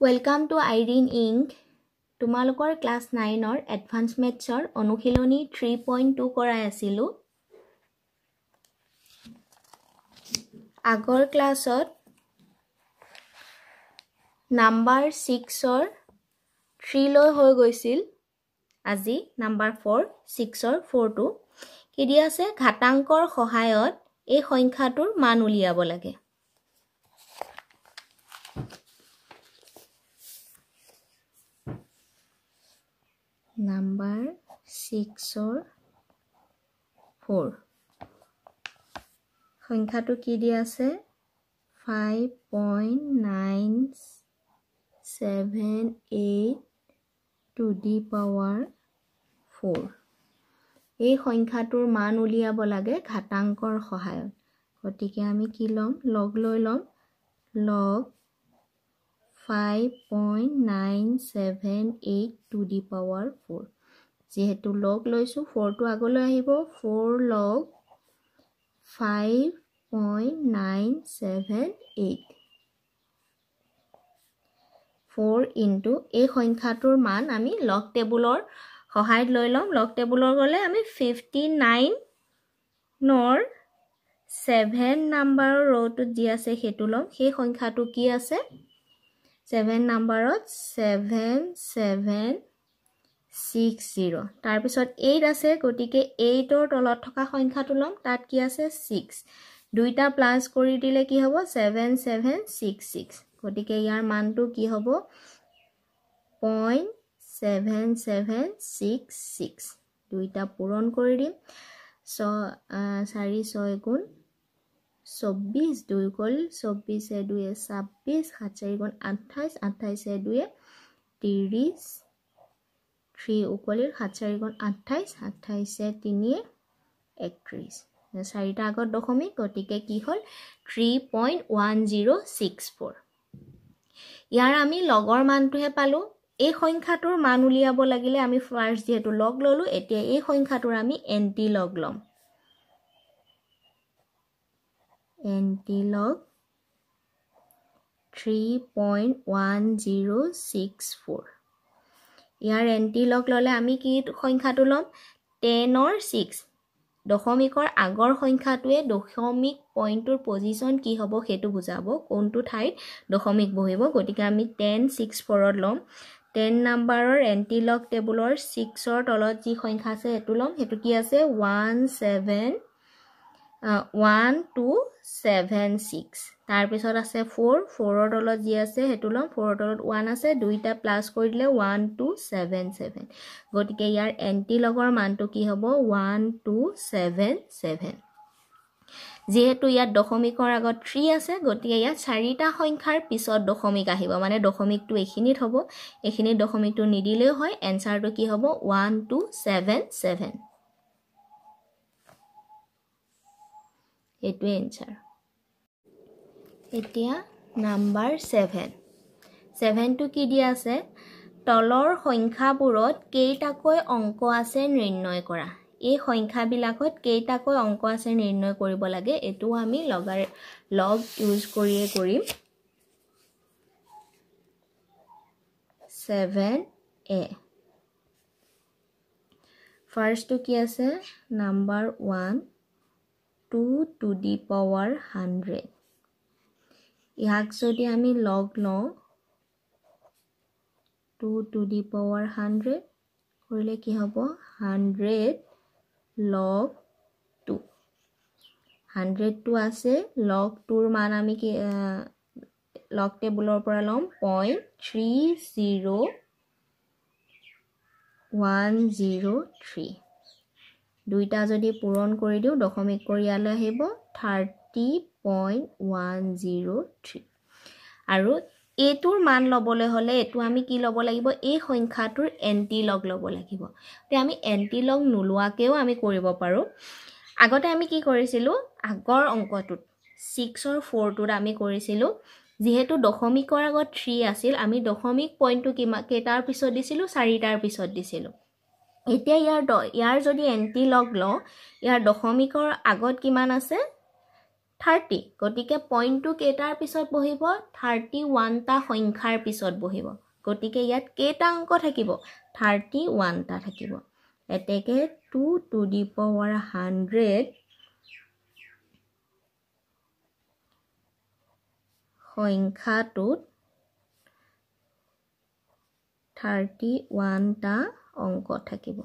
Welcome to Irene Inc তোমালোকৰ class নাইনৰ advance মেথছৰ অনুশীলনী থ্ৰী পইণ্ট টু কৰাই আছিলোঁ। আগৰ ক্লাছত নাম্বাৰ ছিক্সৰ থ্ৰীলৈ হৈ গৈছিল। আজি নাম্বাৰ ফ'ৰ ছিক্সৰ ফ'ৰটো কি দি আছে? ঘাতাংকৰ সহায়ত এই সংখ্যাটোৰ মান উলিয়াব লাগে। নাম্বাৰ ছিক্সৰ ফ'ৰ। সংখ্যাটো কি দি আছে? Five point nine seven eight to the power four. এই সংখ্যাটোৰ মান উলিয়াব লাগে ঘাতাংকৰ সহায়ত। গতিকে আমি কি ল'ম? লগ লৈ ল'ম। Log five point nine seven eight to the power four যিহেতু লগ লৈছোঁ ফ'ৰটো আগলৈ আহিব four log five point nine seven eight four into এই সংখ্যাটোৰ মান আমি লগ টেবুলৰ সহায়ত লৈ ল'ম। লগ টেবুলৰ গ'লে আমি ফিফটি নাইনৰ ছেভেন নাম্বাৰৰ ৰ'টোত যি আছে সেইটো ল'ম। সেই সংখ্যাটো কি আছে? ছেভেন নাম্বাৰত ছেভেন ছেভেন ছিক্স জিৰ' তাৰপিছত এইট আছে গতিকে এইটৰ তলত থকা সংখ্যাটো ল'ম তাত কি আছে? ছিক্স দুইটা প্লাছ কৰি দিলে কি হ'ব? ছেভেন ছেভেন ছিক্স ছিক্স গতিকে ইয়াৰ মানটো কি হ'ব? Point seven seven six six দুইটা পূৰণ কৰি দিম। ছ চাৰি ছয় গুণ চৌব্বিছ দুই গ'ল চৌব্বিছে দুয়ে ছাব্বিছ সাত চাৰি গুণ আঠাইছ আঠাইছে দুয়ে ত্ৰিছ থ্ৰী উকলিৰ সাত চাৰি গুণ আঠাইছ আঠাইছে তিনিয়ে একত্ৰিছ। চাৰিটা আগত দশমিক গতিকে কি হ'ল? Three point one zero' six four. ইয়াৰ আমি লগৰ মানটোহে পালোঁ। এই সংখ্যাটোৰ মান উলিয়াব লাগিলে আমি ফাৰ্ষ্ট যিহেতু লগ ল'লোঁ এতিয়া এই সংখ্যাটোৰ আমি এণ্টি লগ ল'ম। Antilog three point one zero' six four ইয়াৰ এণ্টিলগ ল'লে আমি কি সংখ্যাটো ল'ম? টেনৰ ছিক্স দশমিকৰ আগৰ সংখ্যাটোৱে দশমিক পইণ্টটোৰ পজিশ্যন কি হ'ব সেইটো বুজাব কোনটো ঠাইত দশমিক বহিব গতিকে আমি টেন ছিক্স ফ'ৰত ল'ম। টেন নাম্বাৰৰ এণ্টিলগ টেবুলৰ ছিক্সৰ তলত যি সংখ্যা আছে সেইটো ল'ম। সেইটো কি আছে? One seven one two seven six তাৰপিছত আছে ফ'ৰ ফ'ৰৰ তলত যি আছে সেইটো ল'ম। ফ'ৰৰ তলত ওৱান আছে দুইটা প্লাছ কৰি দিলে ওৱান টু ছেভেন ছেভেন গতিকে ইয়াৰ এণ্টি লগৰ মানটো কি হ'ব? ওৱান টু ছেভেন ছেভেন যিহেতু ইয়াত দশমিকৰ আগত থ্ৰী আছে গতিকে ইয়াত চাৰিটা সংখ্যাৰ পিছত দশমিক আহিব। মানে দশমিকটো এইখিনিত হ'ব। এইখিনিত দশমিকটো নিদিলেও হয়। এনচাৰটো কি হ'ব? ওৱান টু ছেভেন ছেভেন এইটোৱে এনচাৰ এতিয়া নাম্বাৰ ছেভেন ছেভেনটো কি দিয়া আছে? তলৰ সংখ্যাবোৰত কেইটাকৈ অংক আছে নিৰ্ণয় কৰা। এই সংখ্যাবিলাকত কেইটাকৈ অংক আছে নিৰ্ণয় কৰিব লাগে এইটো আমি লগাৰ লগ ইউজ কৰিয়ে কৰিম। ছেভেন এ ফাৰ্ষ্টটো কি আছে? Number one two to the power hundred. ইয়াক যদি আমি লগ লওঁ two to the power hundred কৰিলে কি হ'ব? হাণ্ড্ৰেড লগ টু। হাণ্ড্ৰেডটো আছে লগ টুৰ মান আমি কি লগ টেবুলৰ পৰা ল'ম point three zero' one zero' three. দুইটা যদি পূৰণ কৰি দিওঁ দশমিক কৰি ইয়ালৈ আহিব thirty point one zero' three আৰু এইটোৰ মান ল'বলৈ হ'লে এইটো আমি কি ল'ব লাগিব? এই সংখ্যাটোৰ এণ্টি লগ ল'ব লাগিব। এতিয়া আমি এণ্টি লগ নোলোৱাকৈও আমি কৰিব পাৰোঁ। আগতে আমি কি কৰিছিলোঁ? আগৰ অংকটোত ছিক্সৰ ফ'ৰটোত আমি কৰিছিলোঁ। যিহেতু দশমিকৰ আগত থ্ৰী আছিল আমি দশমিক পইণ্টটো কিমান কেইটাৰ পিছত দিছিলোঁ? চাৰিটাৰ পিছত দিছিলোঁ। এতিয়া ইয়াৰ দ ইয়াৰ যদি এণ্টি লগ লওঁ ইয়াৰ দশমিকৰ আগত কিমান আছে? থাৰ্টি। গতিকে পইণ্টটো কেইটাৰ পিছত বহিব? থাৰ্টি ওৱানটা সংখ্যাৰ পিছত বহিব। গতিকে ইয়াত কেইটা অংক থাকিব? থাৰ্টি ওৱানটা থাকিব। এতেকে two to the power hundred সংখ্যাটোত thirty ওৱানটা অংক থাকিব।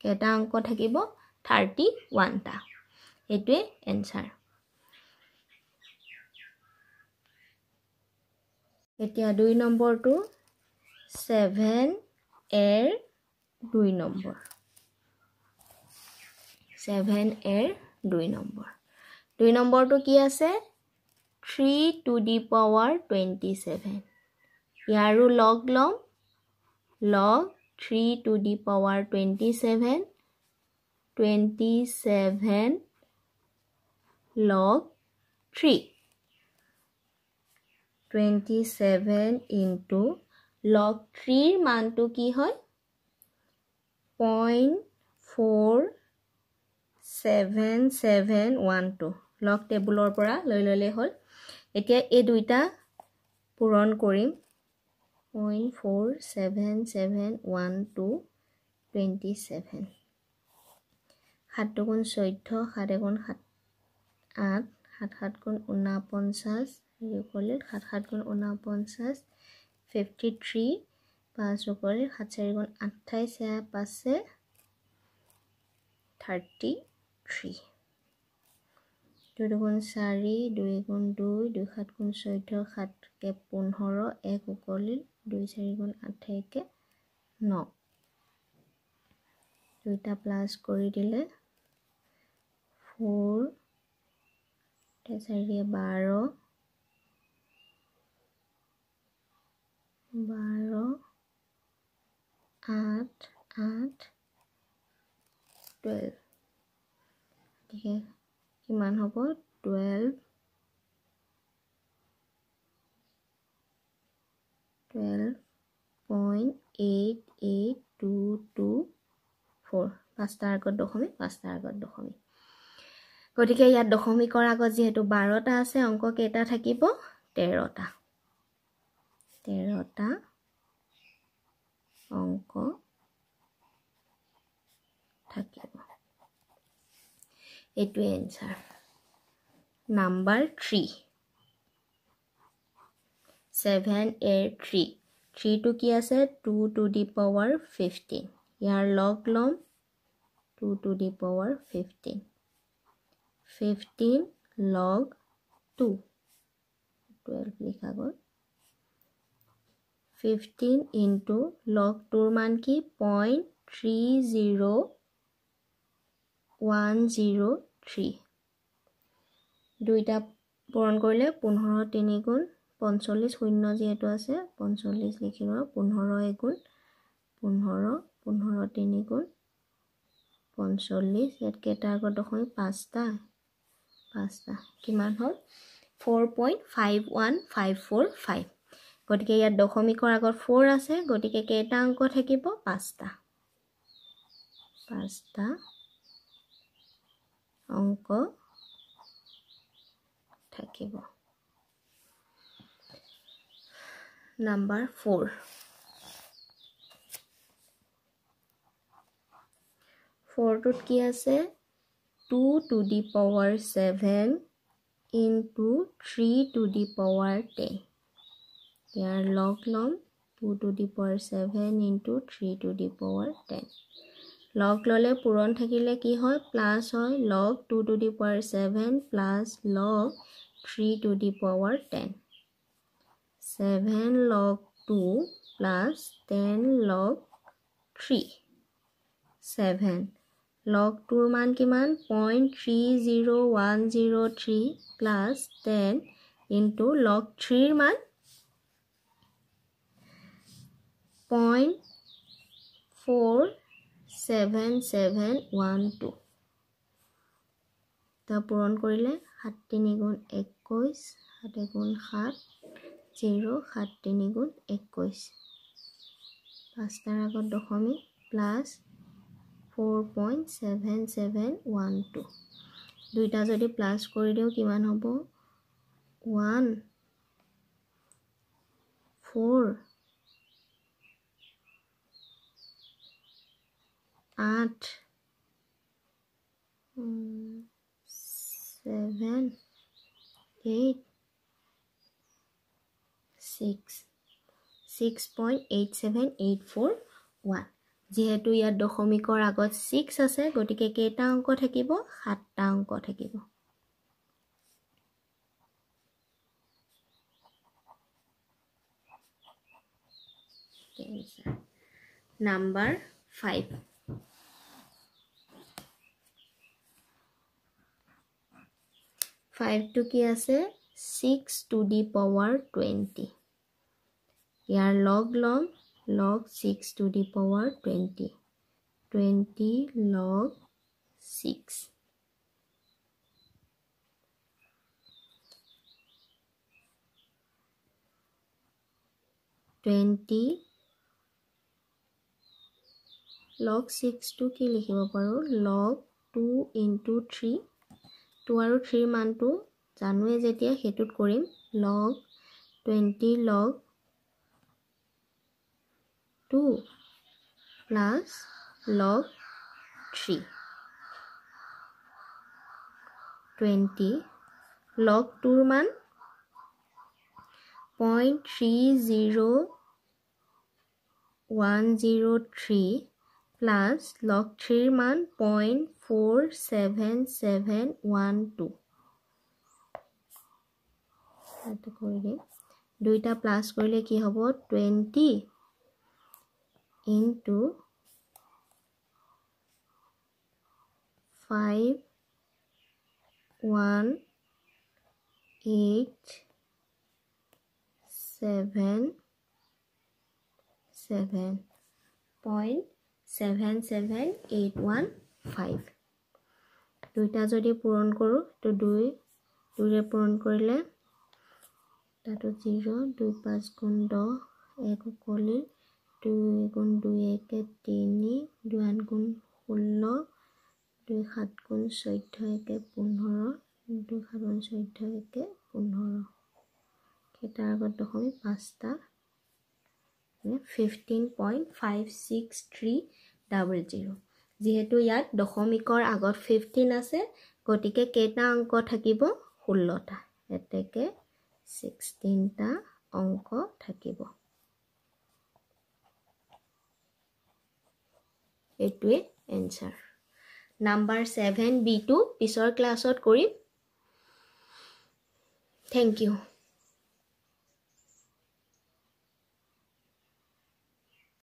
কেইটা অংক থাকিব? থাৰ্টি ওৱানটা। এইটোৱে এনচাৰ এতিয়া দুই নম্বৰটো। ছেভেন এৰ দুই নম্বৰ। ছেভেন এৰ দুই নম্বৰ। দুই নম্বৰটো কি আছে? Three to the power twenty seven ইয়াৰো লগ ল'ম। Log three to the power twenty seven twenty seven log three twenty seven into log থ্ৰীৰ মানটো কি হয়? Point four seven seven one two log টেবুলৰ পৰা লৈ ল'লেই হ'ল। এতিয়া এই দুইটা পূৰণ কৰিম। Point four seven seven one two twenty seven. সাত দুগুণ চৈধ্য সাত এগুণ সাত আঠ সাত সাত গুণ ঊনপঞ্চাছ হেৰি সাত সাত গুণ ঊনপঞ্চাছ ফিফটি থ্ৰী পাঁচ কৰিলে সাত চাৰি গুণ আঠাইছ পাঁচে থাৰ্টি থ্ৰী। দুই দুগুণ চাৰি দুই গুণ দুই দুই সাত গুণ চৈধ্য সাতকে পোন্ধৰ এক উকলিল দুই চাৰি গুণ আঠাইকে ন। দুইটা প্লাছ কৰি দিলে ফ'ৰ চাৰিয়ে বাৰ। বাৰ আঠ আঠ টুৱেলভ গতিকে কিমান হ'ব? Twelve twelve point eight eight two two four পাঁচটাৰ আগত দশমিক পাঁচটাৰ আগত দশমিক। গতিকে ইয়াত দশমিকৰ আগত যিহেতু বাৰটা আছে অংক কেইটা থাকিব? তেৰটা। তেৰটা অংক থাকিব। এইটোৱে answer number three seven or three থ্ৰীটো কি আছে? Two two the power fifteen log লগ ল'ম। Two two the power fifteen fifteen log two twelve লিখা গ'ল। ফিফটিন ইনটু লগ টুৰ মান কি? Point three zero' one zero' three দুইটা পূৰণ কৰিলে পোন্ধৰ তিনি গুণ পঞ্চল্লিছ শূন্য যিহেতু আছে পঞ্চল্লিছ লিখিব পোন্ধৰ এগুণ পোন্ধৰ পোন্ধৰ তিনি গুণ পঞ্চল্লিছ ইয়াত কেইটাৰ আগত দশমিক পাঁচটা পাঁচটা কিমান হ'ল? Four point five one five four five গতিকে ইয়াত দশমিকৰ আগত ফ'ৰ আছে গতিকে কেইটা অংক থাকিব? পাঁচটা। পাঁচটা। অংক থাকিব। Number four. ফ'ৰটোত কি আছে? Two two the power seven into three two the power ten. ইয়াৰ লগ ল'ম। Two two the power seven into three two the power ten. Log ল'লে পূৰণ থাকিলে কি হয়? প্লাছ হয় log two two the power seven plus log three two the power ten. Seven log two plus ten log three. Seven. Log tour মান কিমান? Point three zero' one zero' three plus ten into log থ্ৰীৰ মান। Point four seven seven one two এটা পূৰণ কৰিলে সাত তিনি গুণ একৈছ সাত এগুণ সাত জিৰ' সাত তিনি গুণ একৈছ পাঁচটাৰ আগত দশমিক plus four point seven seven one two দুইটা যদি প্লাছ কৰি দিওঁ কিমান হ'ব? ওৱান ফ'ৰ আঠ seven eight six six point eight seven eight four one যিহেতু ইয়াত দশমিকৰ আগত ছিক্স আছে, গতিকে কেইটা অঙ্ক থাকিব? সাতটা অঙ্ক থাকিব। নাম্বাৰ ফাইভ ফাইভটো কি আছে? Six two the power twenty ইয়াৰ লগ ল'ম log six two the power twenty twenty log six twenty log ছিক্সটো কি লিখিব পাৰোঁ? Log two into three two আৰু থ্ৰীৰ মানটো জানোৱে যেতিয়া সেইটোত কৰিম। Log twenty log two plus log three twenty log tour মান point three zero' one zero' three plus log থ্ৰীৰ মান point four seven seven one two এইটো কৰি দিম। দুইটা প্লাছ কৰিলে কি হ'ব? Twenty into five one eight seven seven point seven seven eight one five দুইটা যদি পূৰণ কৰোঁ তো দুই দুইৰে পূৰণ কৰিলে তাতো জিৰ' দুই পাঁচ গুণ দহ এক উকলি দুই গুণ দুই একে তিনি দুই আঠ গুণ ষোল্ল দুই সাত গুণ চৈধ্য একে পোন্ধৰ দুই সাত গুণ চৈধ্য একে পোন্ধৰ। কেইটাৰ আগত দশমিক পাঁচটা। Fifteen point five six three double zero' যিহেতু ইয়াত দশমিকৰ আগত ফিফটিন আছে গতিকে কেইটা অংক থাকিব? ষোল্লটা। এতেকে ছিক্সটিনটা অংক থাকিব। এইটোৱে এনচাৰ নাম্বাৰ ছেভেন বিটো পিছৰ ক্লাছত কৰিম। Thank U